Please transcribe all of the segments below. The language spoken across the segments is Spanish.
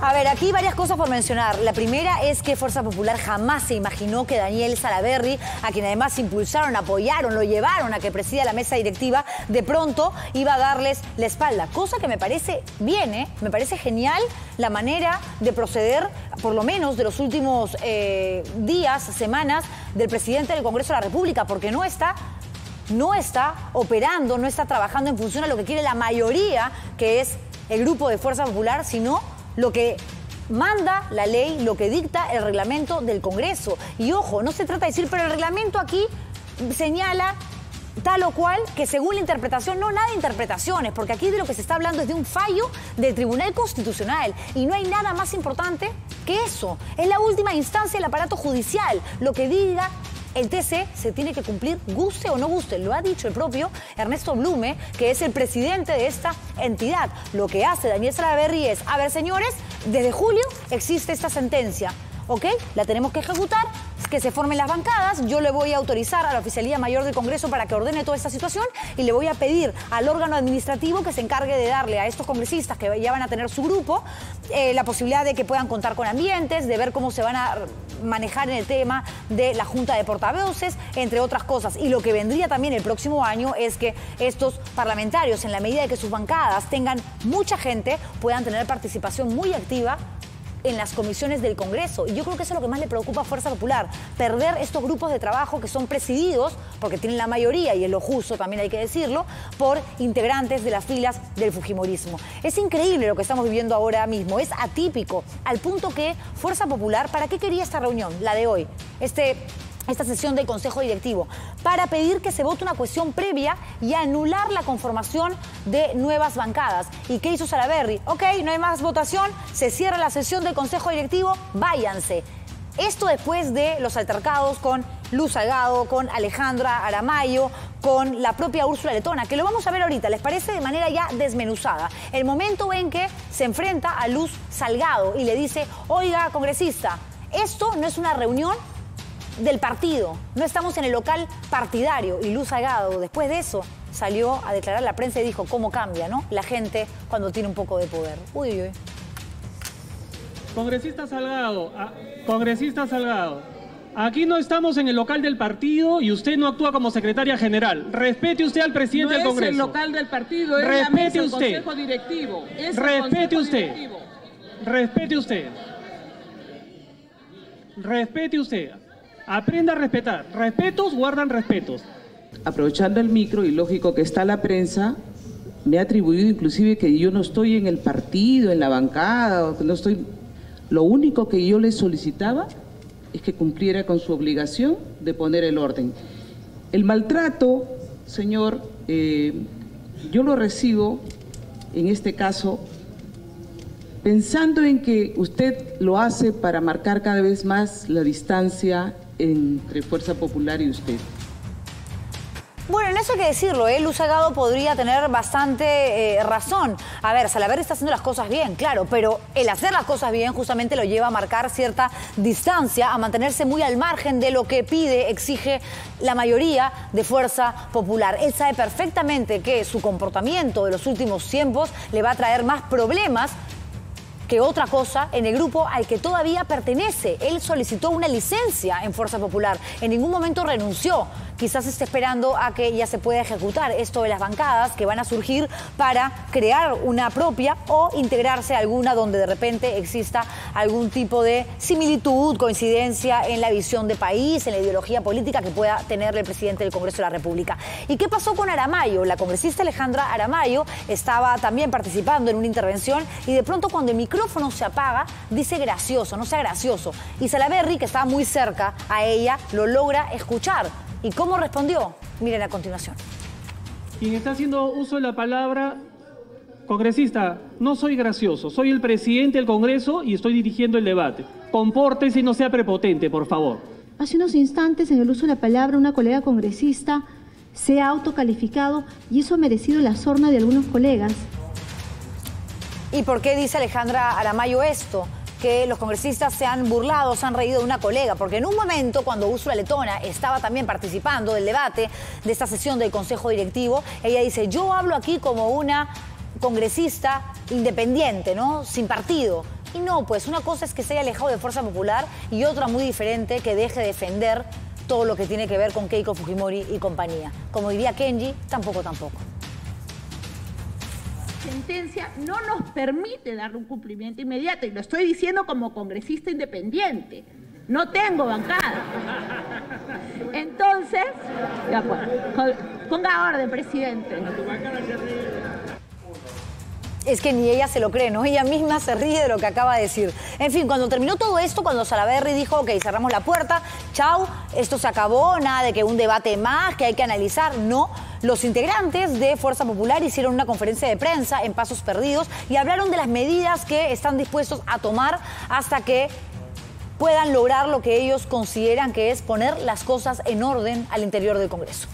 A ver, aquí varias cosas por mencionar. La primera es que Fuerza Popular jamás se imaginó que Daniel Salaverry, a quien además impulsaron, apoyaron, lo llevaron a que presida la mesa directiva, de pronto iba a darles la espalda. Cosa que me parece bien, ¿eh? Me parece genial la manera de proceder, por lo menos de los últimos eh, días, semanas, del presidente del Congreso de la República, porque no está no está operando, no está trabajando en función a lo que quiere la mayoría, que es el grupo de Fuerza Popular, sino lo que manda la ley, lo que dicta el reglamento del Congreso. Y ojo, no se trata de decir, pero el reglamento aquí señala tal o cual que según la interpretación, no nada de interpretaciones, porque aquí de lo que se está hablando es de un fallo del Tribunal Constitucional y no hay nada más importante que eso. Es la última instancia del aparato judicial. Lo que diga el TC se tiene que cumplir, guste o no guste. Lo ha dicho el propio Ernesto Blume, que es el presidente de esta entidad. Lo que hace Daniel Salaverry es, a ver señores, desde julio existe esta sentencia. ¿ok? La tenemos que ejecutar, que se formen las bancadas, yo le voy a autorizar a la Oficialía Mayor del Congreso para que ordene toda esta situación y le voy a pedir al órgano administrativo que se encargue de darle a estos congresistas que ya van a tener su grupo eh, la posibilidad de que puedan contar con ambientes, de ver cómo se van a manejar en el tema de la Junta de Portavoces, entre otras cosas. Y lo que vendría también el próximo año es que estos parlamentarios, en la medida de que sus bancadas tengan mucha gente, puedan tener participación muy activa en las comisiones del Congreso. Y yo creo que eso es lo que más le preocupa a Fuerza Popular, perder estos grupos de trabajo que son presididos, porque tienen la mayoría, y es lo justo también hay que decirlo, por integrantes de las filas del Fujimorismo. Es increíble lo que estamos viviendo ahora mismo, es atípico, al punto que Fuerza Popular, ¿para qué quería esta reunión, la de hoy? Este esta sesión del Consejo Directivo para pedir que se vote una cuestión previa y anular la conformación de nuevas bancadas. ¿Y qué hizo Salaberry? Ok, no hay más votación, se cierra la sesión del Consejo Directivo, váyanse. Esto después de los altercados con Luz Salgado, con Alejandra Aramayo, con la propia Úrsula Letona, que lo vamos a ver ahorita, les parece de manera ya desmenuzada. El momento en que se enfrenta a Luz Salgado y le dice, oiga, congresista, esto no es una reunión del partido. No estamos en el local partidario. Y Luz Salgado, después de eso, salió a declarar a la prensa y dijo cómo cambia, ¿no? La gente cuando tiene un poco de poder. Uy, uy. Congresista Salgado, ah, congresista Salgado, aquí no estamos en el local del partido y usted no actúa como secretaria general. Respete usted al presidente del Congreso. es el local del partido, es Respete la usted. consejo directivo. Respete usted. Respete usted. Respete usted. Aprenda a respetar. Respetos guardan respetos. Aprovechando el micro y lógico que está la prensa, me ha atribuido inclusive que yo no estoy en el partido, en la bancada, no estoy... Lo único que yo le solicitaba es que cumpliera con su obligación de poner el orden. El maltrato, señor, eh, yo lo recibo, en este caso, pensando en que usted lo hace para marcar cada vez más la distancia entre Fuerza Popular y usted? Bueno, en eso hay que decirlo, ¿eh? Luz Salgado podría tener bastante eh, razón. A ver, Salaver está haciendo las cosas bien, claro, pero el hacer las cosas bien justamente lo lleva a marcar cierta distancia, a mantenerse muy al margen de lo que pide, exige la mayoría de fuerza popular. Él sabe perfectamente que su comportamiento de los últimos tiempos le va a traer más problemas que otra cosa en el grupo al que todavía pertenece. Él solicitó una licencia en Fuerza Popular. En ningún momento renunció quizás esté esperando a que ya se pueda ejecutar esto de las bancadas que van a surgir para crear una propia o integrarse a alguna donde de repente exista algún tipo de similitud, coincidencia en la visión de país, en la ideología política que pueda tener el presidente del Congreso de la República. ¿Y qué pasó con Aramayo? La congresista Alejandra Aramayo estaba también participando en una intervención y de pronto cuando el micrófono se apaga dice gracioso, no sea gracioso. Y Salaberry, que estaba muy cerca a ella, lo logra escuchar. ¿Y cómo respondió? Miren a continuación. Quien está haciendo uso de la palabra, congresista, no soy gracioso, soy el presidente del Congreso y estoy dirigiendo el debate. Compórtese y no sea prepotente, por favor. Hace unos instantes, en el uso de la palabra, una colega congresista se ha autocalificado y eso ha merecido la sorna de algunos colegas. ¿Y por qué dice Alejandra Aramayo esto? que los congresistas se han burlado, se han reído de una colega, porque en un momento cuando Úrsula Letona estaba también participando del debate de esta sesión del Consejo Directivo, ella dice, yo hablo aquí como una congresista independiente, ¿no? Sin partido. Y no, pues una cosa es que se haya alejado de Fuerza Popular y otra muy diferente que deje de defender todo lo que tiene que ver con Keiko Fujimori y compañía. Como diría Kenji, tampoco, tampoco. Sentencia no nos permite darle un cumplimiento inmediato, y lo estoy diciendo como congresista independiente. No tengo bancada. Entonces, ya pues, ponga orden, presidente. es que ni ella se lo cree, ¿no? Ella misma se ríe de lo que acaba de decir. En fin, cuando terminó todo esto, cuando Salaverry dijo, ok, cerramos la puerta, chau, esto se acabó, nada de que un debate más, que hay que analizar, no. Los integrantes de Fuerza Popular hicieron una conferencia de prensa en Pasos Perdidos y hablaron de las medidas que están dispuestos a tomar hasta que puedan lograr lo que ellos consideran que es poner las cosas en orden al interior del Congreso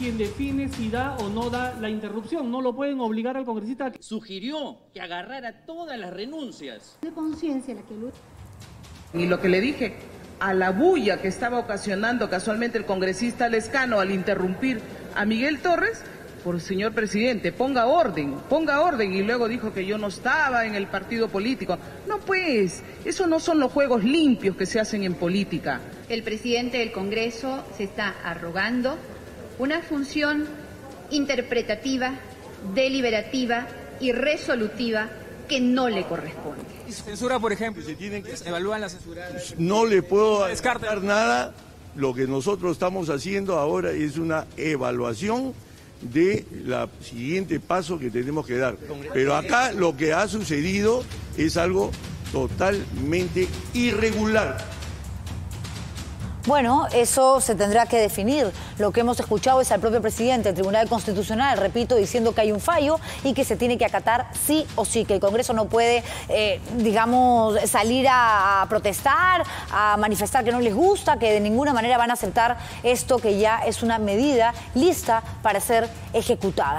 quien define si da o no da la interrupción. No lo pueden obligar al congresista a. Sugirió que agarrara todas las renuncias. De conciencia la que Y lo que le dije, a la bulla que estaba ocasionando casualmente el congresista Lescano al interrumpir a Miguel Torres, por señor presidente, ponga orden, ponga orden. Y luego dijo que yo no estaba en el partido político. No, pues, eso no son los juegos limpios que se hacen en política. El presidente del Congreso se está arrogando una función interpretativa, deliberativa y resolutiva que no le corresponde. Censura, por ejemplo, se tienen que evalúan la censura. No le puedo descartar nada. Lo que nosotros estamos haciendo ahora es una evaluación de la siguiente paso que tenemos que dar. Pero acá lo que ha sucedido es algo totalmente irregular. Bueno, eso se tendrá que definir. Lo que hemos escuchado es al propio presidente del Tribunal Constitucional, repito, diciendo que hay un fallo y que se tiene que acatar sí o sí, que el Congreso no puede, eh, digamos, salir a, a protestar, a manifestar que no les gusta, que de ninguna manera van a aceptar esto que ya es una medida lista para ser ejecutada.